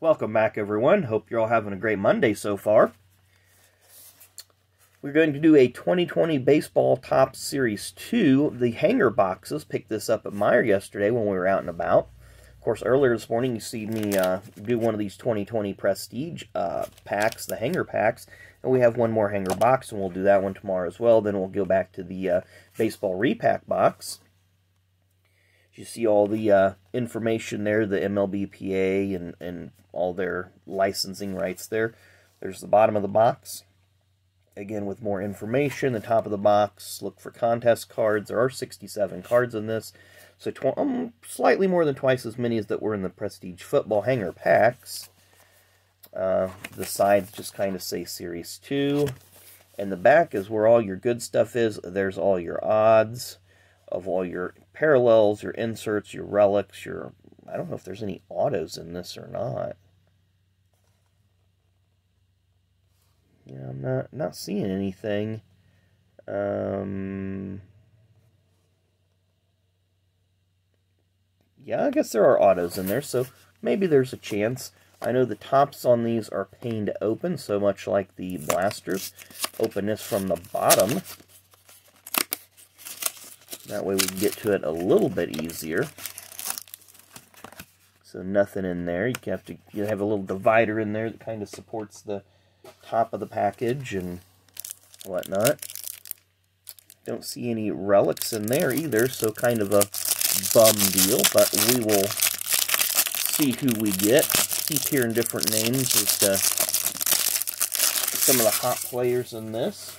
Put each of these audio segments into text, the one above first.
Welcome back, everyone. Hope you're all having a great Monday so far. We're going to do a 2020 Baseball Topps Series 2. The hanger boxes. Picked this up at Meijer yesterday when we were out and about. Of course, earlier this morning you see me uh, do one of these 2020 Prestige uh, packs, the hanger packs. And we have one more hanger box, and we'll do that one tomorrow as well. Then we'll go back to the uh, Baseball Repack box. You see all the uh, information there, the MLBPA and, and all their licensing rights there. There's the bottom of the box. Again, with more information, the top of the box, look for contest cards. There are 67 cards in this, so um, slightly more than twice as many as that were in the Prestige Football Hanger packs. Uh, the sides just kind of say Series 2. And the back is where all your good stuff is. There's all your odds of all your parallels, your inserts, your relics, your... I don't know if there's any autos in this or not. Yeah, I'm not, not seeing anything. Um... Yeah, I guess there are autos in there, so maybe there's a chance. I know the tops on these are paned open, so much like the blasters. Open this from the bottom. That way we can get to it a little bit easier. So nothing in there. You have to you have a little divider in there that kind of supports the top of the package and whatnot. Don't see any relics in there either, so kind of a bum deal, but we will see who we get. Keep hearing different names as to some of the hot players in this.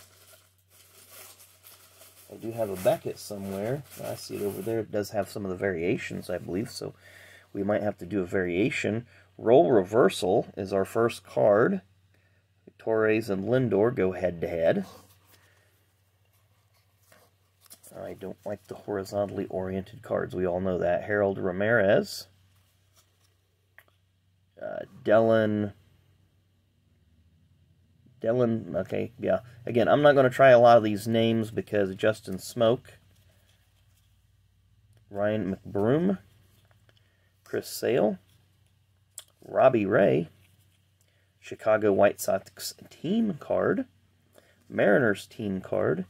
I do have a Beckett somewhere. I see it over there. It does have some of the variations, I believe, so we might have to do a variation. Role Reversal is our first card. Torres and Lindor go head-to-head. -head. I don't like the horizontally oriented cards. We all know that. Harold Ramirez. Uh, Dellin Dylan, okay, yeah. Again, I'm not going to try a lot of these names because Justin Smoak, Ryan McBroom, Chris Sale, Robbie Ray, Chicago White Sox team card, Mariners team card.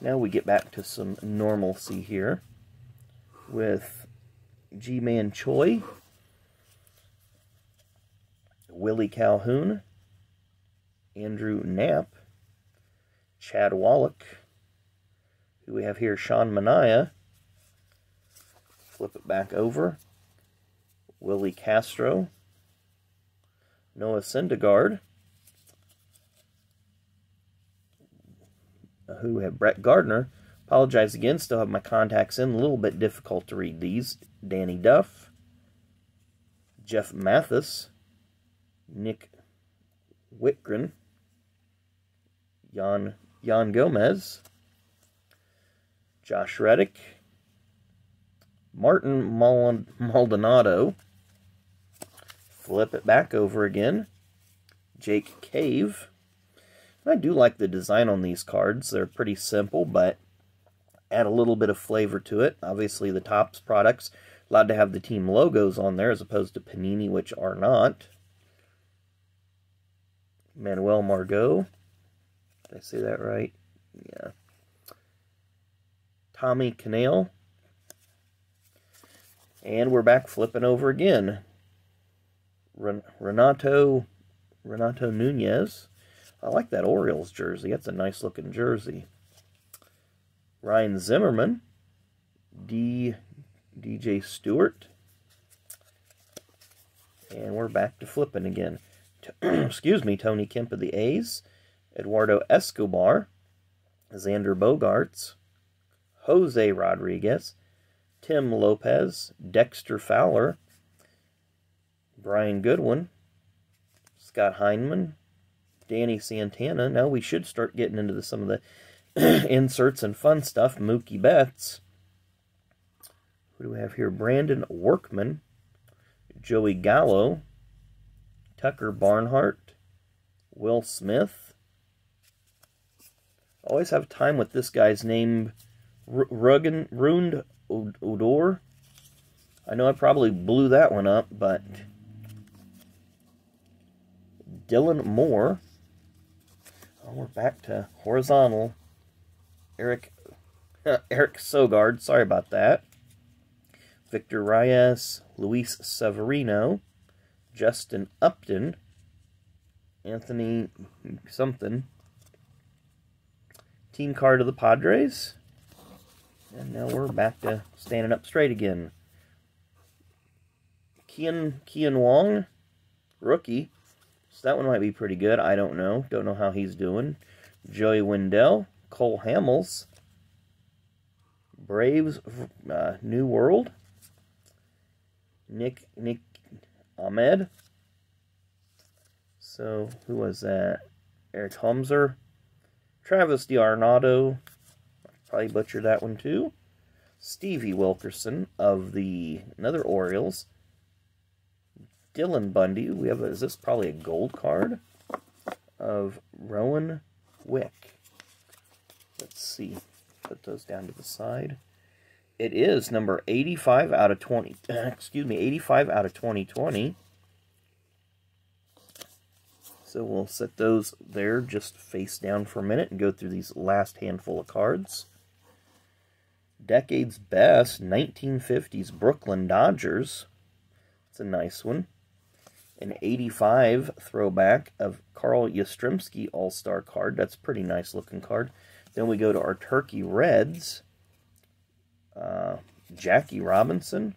Now we get back to some normalcy here with Ji-Man Choi, Willie Calhoun, Andrew Knapp, Chad Wallach, who we have here, Sean Manaea. Flip it back over. Willi Castro, Noah Syndergaard, who have Brett Gardner. Apologize again, still have my contacts in. A little bit difficult to read these. Danny Duff, Jeff Mathis, Nick Wittgren, Yan, Yan Gomes, Josh Reddick, Martin Maldonado, flip it back over again, Jake Cave. I do like the design on these cards. They're pretty simple, but add a little bit of flavor to it. Obviously, the Topps products allowed to have the team logos on there as opposed to Panini, which are not. Manuel Margot. Did I say that right? Yeah. Tommy Kahnle. And we're back flipping over again. Renato Renato Nunez. I like that Orioles jersey. That's a nice looking jersey. Ryan Zimmerman. D DJ Stewart. And we're back to flipping again. Excuse me, Tony Kemp of the A's. Eduardo Escobar, Xander Bogaerts, Jose Rodriguez, Tim Lopez, Dexter Fowler, Brian Goodwin, Scott Heineman, Danny Santana. Now we should start getting into the, some of the inserts and fun stuff. Mookie Betts. Who do we have here? Brandon Workman, Joey Gallo, Tucker Barnhart, Will Smith, Always have time with this guy's name, Rugen, Rund Odor. I know I probably blew that one up, but Dylan Moore. Oh, we're back to horizontal. Eric Eric Sogard. Sorry about that. Victor Reyes, Luis Severino, Justin Upton, Anthony something. Team card of the Padres. And now we're back to standing up straight again. Kian, Kean Wong, rookie. So that one might be pretty good. I don't know. Don't know how he's doing. Joey Wendle, Cole Hamels, Braves, uh, New World, Nick Nick Ahmed. So who was that? Eric Humser, Travis d'Arnaud. Probably butchered that one too. Stevie Wilkerson of the another Orioles. Dylan Bundy. We have a, is this probably a gold card of Rowan Wick. Let's see. Put those down to the side. It is number 85 out of 20. Excuse me, 85 out of 2020. So we'll set those there just face down for a minute and go through these last handful of cards. Decade's Best, 1950s Brooklyn Dodgers. It's a nice one. An 85 throwback of Carl Yastrzemski All-Star card. That's a pretty nice looking card. Then we go to our Turkey Reds. Uh, Jackie Robinson.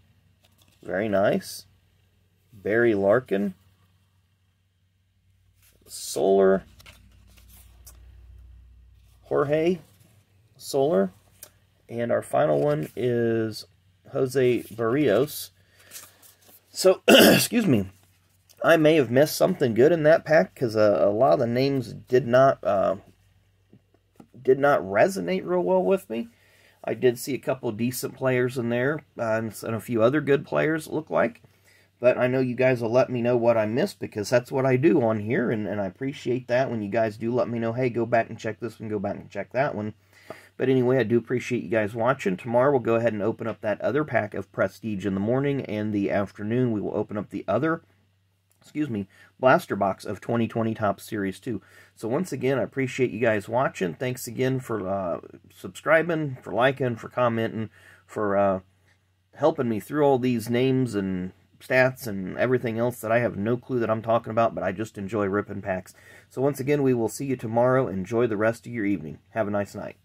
Very nice. Barry Larkin. Soler. Jorge Soler, And our final one is Jose Berrios. So, excuse me. I may have missed something good in that pack because uh, a lot of the names did not uh, did not resonate real well with me. I did see a couple decent players in there uh, and, and a few other good players, look like. But I know you guys will let me know what I missed because that's what I do on here, and, and I appreciate that when you guys do let me know, hey, go back and check this one, go back and check that one. But anyway, I do appreciate you guys watching. Tomorrow we'll go ahead and open up that other pack of Prestige in the morning, and the afternoon we will open up the other excuse me, blaster box of 2020 Topps Series 2. So once again, I appreciate you guys watching. Thanks again for uh, subscribing, for liking, for commenting, for uh, helping me through all these names and stats and everything else that I have no clue that I'm talking about, but I just enjoy ripping packs. So once again, we will see you tomorrow. Enjoy the rest of your evening. Have a nice night.